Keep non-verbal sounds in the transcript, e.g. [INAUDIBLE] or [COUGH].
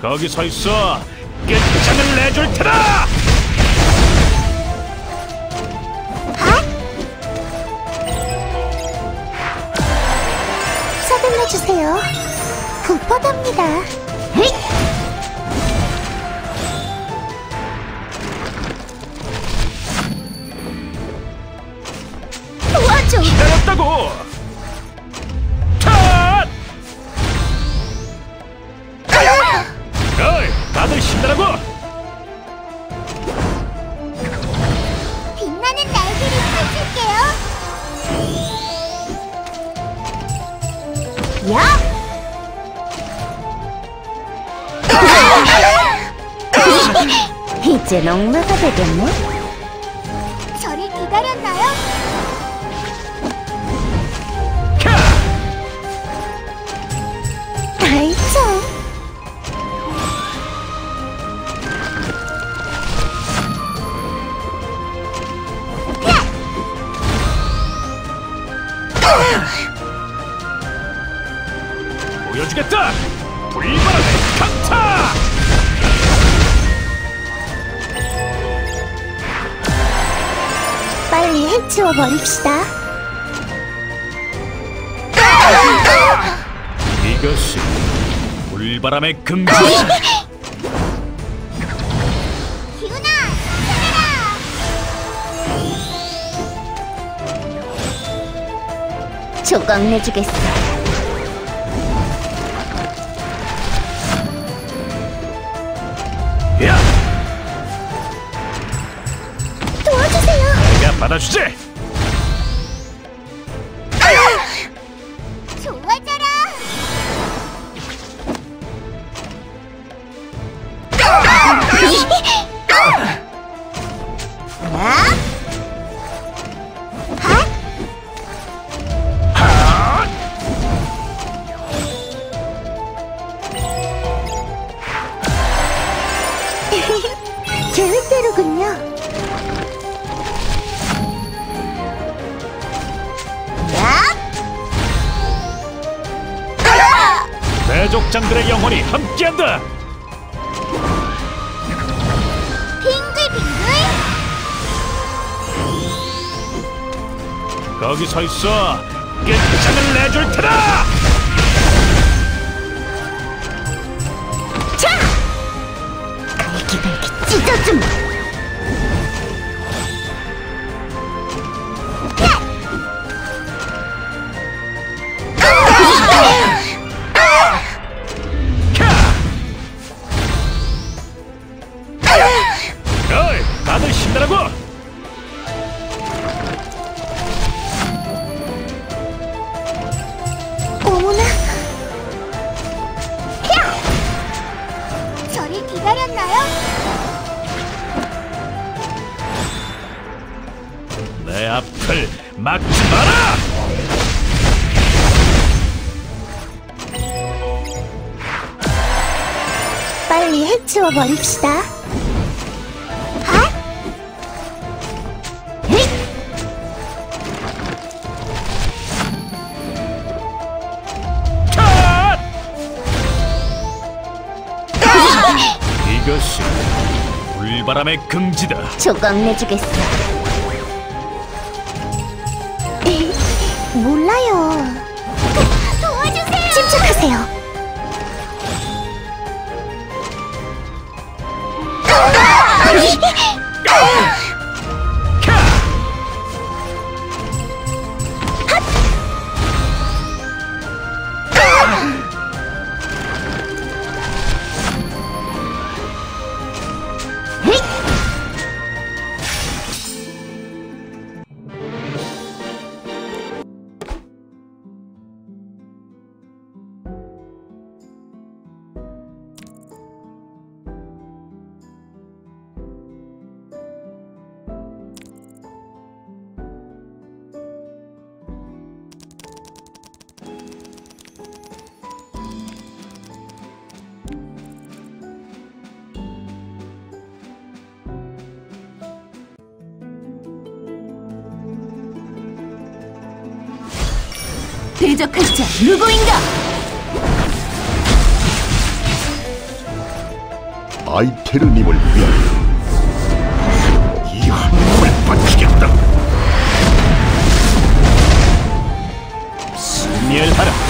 거기 서 있어. 끝장을 내줄 테다. 서둘러 주세요. 급하답니다. 도와줘! 기다렸다고. 신나라고. 빛나는 날개를 펼칠게요. 야! 이제 엉마가 되겠네. 보여주겠다. 불바람의 강타. 빨리 해치워 버립시다. 이것이 불바람의 금지. 조각 내주겠어. 받아주지. 대족장들의 영혼이 함께한다. 빙글빙글. 거기 서 있어. 끝장을 내줄 테다. 자! 갈기갈기 찢어주마! 다들 신나라고. 어머나! 저를 기다렸나요? 내 앞을 막지 마라. 빨리 해치워 버립시다. 것이 불바람의 금지다. 조각 내주겠어. [LAUGHS] 몰라요. 도와주세요. 침착하세요. 대적할 자 누구인가? 아이테르님을 위하여 이 한몸을 바치겠다. 승리하리라.